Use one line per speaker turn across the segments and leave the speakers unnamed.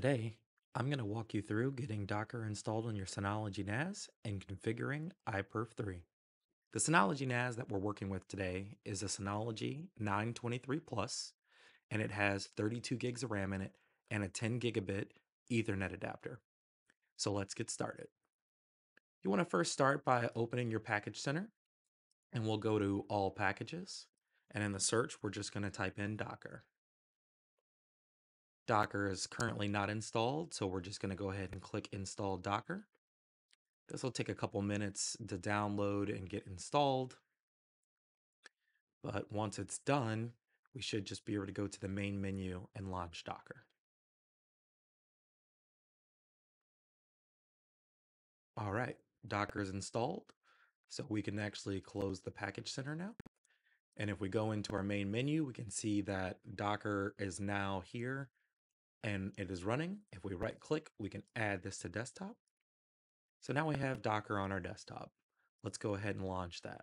Today, I'm going to walk you through getting Docker installed on your Synology NAS and configuring iPerf 3. The Synology NAS that we're working with today is a Synology 923 Plus, and it has 32 gigs of RAM in it and a 10 gigabit Ethernet adapter. So let's get started. You want to first start by opening your package center, and we'll go to All Packages. And in the search, we're just going to type in Docker. Docker is currently not installed, so we're just going to go ahead and click Install Docker. This will take a couple minutes to download and get installed. But once it's done, we should just be able to go to the main menu and launch Docker. All right, Docker is installed. So we can actually close the package center now. And if we go into our main menu, we can see that Docker is now here and it is running. If we right click, we can add this to desktop. So now we have Docker on our desktop. Let's go ahead and launch that.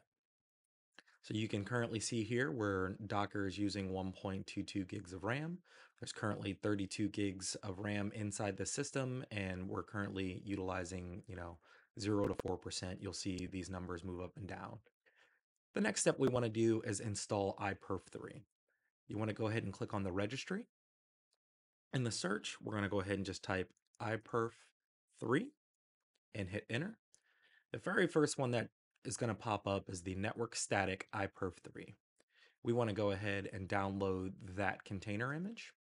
So you can currently see here where Docker is using 1.22 gigs of RAM. There's currently 32 gigs of RAM inside the system, and we're currently utilizing, you know, 0 to 4%. You'll see these numbers move up and down. The next step we want to do is install iPerf3. You want to go ahead and click on the registry in the search, we're going to go ahead and just type iPerf3 and hit enter. The very first one that is going to pop up is the network static iPerf3. We want to go ahead and download that container image.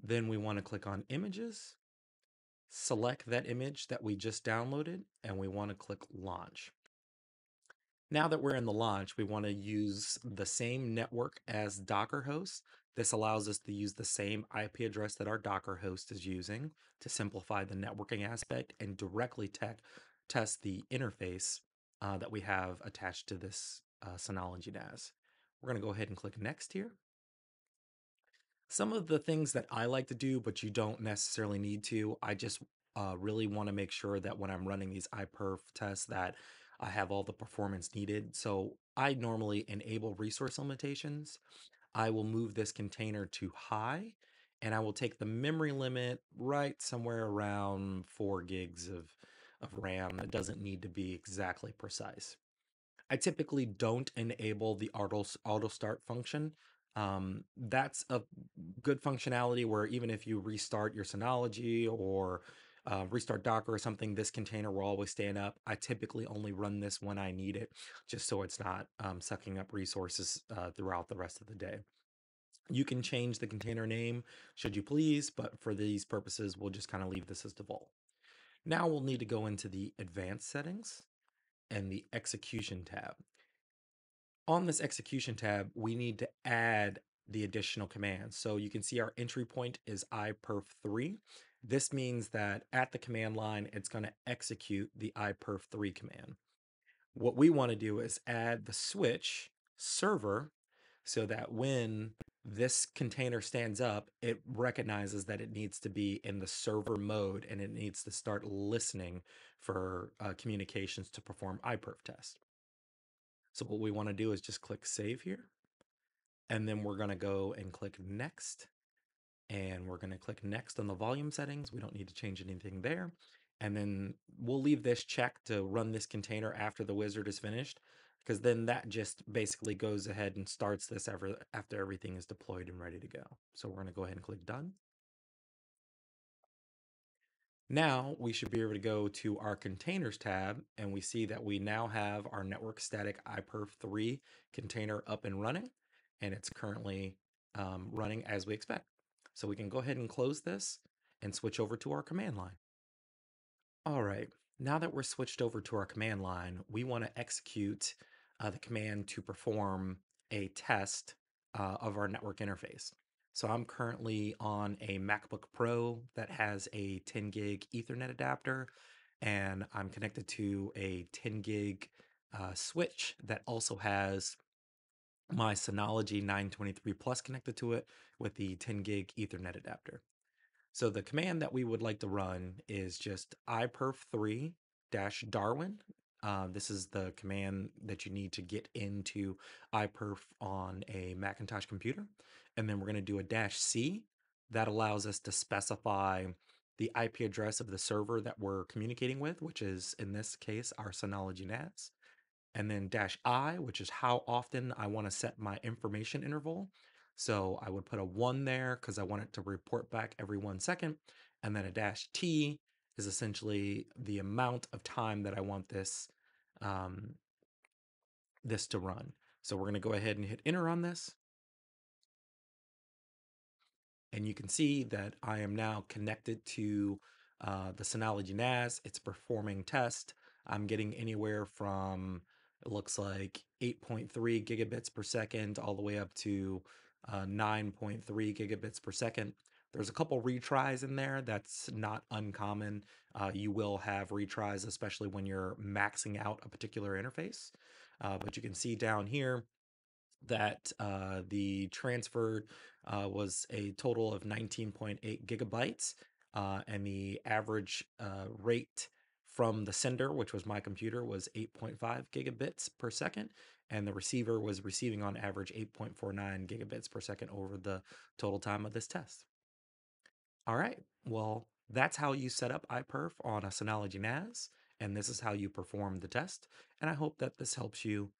Then we want to click on images, select that image that we just downloaded, and we want to click launch. Now that we're in the launch, we want to use the same network as Docker host. This allows us to use the same IP address that our Docker host is using to simplify the networking aspect and directly tech, test the interface uh, that we have attached to this uh, Synology NAS. We're going to go ahead and click next here. Some of the things that I like to do, but you don't necessarily need to, I just uh, really want to make sure that when I'm running these iPerf tests that I have all the performance needed. So I normally enable resource limitations. I will move this container to high and I will take the memory limit right somewhere around four gigs of, of RAM. It doesn't need to be exactly precise. I typically don't enable the auto, auto start function. Um, that's a good functionality where even if you restart your Synology or uh, restart Docker or something, this container will always stand up. I typically only run this when I need it, just so it's not um, sucking up resources uh, throughout the rest of the day. You can change the container name should you please, but for these purposes, we'll just kind of leave this as default. Now we'll need to go into the advanced settings and the execution tab. On this execution tab, we need to add the additional commands. So you can see our entry point is iperf3. This means that at the command line, it's going to execute the iperf3 command. What we want to do is add the switch server so that when this container stands up, it recognizes that it needs to be in the server mode and it needs to start listening for uh, communications to perform iPerf test. So what we want to do is just click save here. And then we're going to go and click next and we're going to click next on the volume settings. We don't need to change anything there. And then we'll leave this check to run this container after the wizard is finished, because then that just basically goes ahead and starts this ever after everything is deployed and ready to go. So we're going to go ahead and click done. Now we should be able to go to our containers tab and we see that we now have our network static iPerf3 container up and running and it's currently um, running as we expect. So we can go ahead and close this and switch over to our command line. All right, now that we're switched over to our command line, we want to execute uh, the command to perform a test uh, of our network interface. So I'm currently on a MacBook Pro that has a 10 gig Ethernet adapter, and I'm connected to a 10 gig uh, switch that also has my Synology 923 Plus connected to it with the 10 gig Ethernet adapter. So the command that we would like to run is just iperf3 darwin. Uh, this is the command that you need to get into iperf on a Macintosh computer. And then we're going to do a dash C that allows us to specify the IP address of the server that we're communicating with, which is in this case our Synology NAS. And then dash I, which is how often I want to set my information interval. So I would put a one there because I want it to report back every one second. And then a dash T is essentially the amount of time that I want this um, this to run. So we're going to go ahead and hit enter on this. And you can see that I am now connected to uh, the Synology NAS. It's performing test. I'm getting anywhere from, it looks like 8.3 gigabits per second all the way up to uh, 9.3 gigabits per second. There's a couple retries in there. That's not uncommon. Uh, you will have retries, especially when you're maxing out a particular interface. Uh, but you can see down here that uh, the transferred uh, was a total of 19.8 gigabytes, uh, and the average uh, rate from the sender, which was my computer, was 8.5 gigabits per second, and the receiver was receiving on average 8.49 gigabits per second over the total time of this test. All right, well, that's how you set up iPerf on a Synology NAS, and this is how you perform the test. And I hope that this helps you